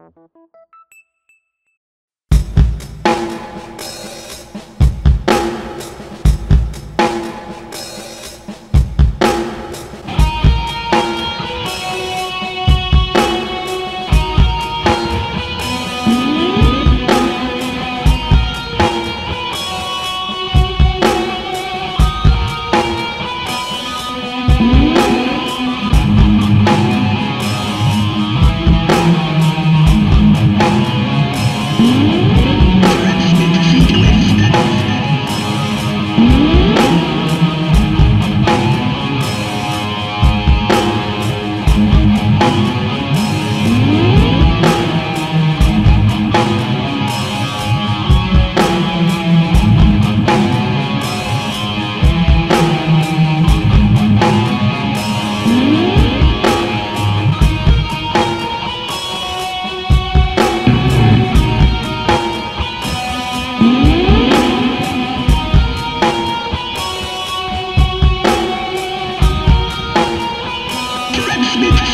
Bye. Make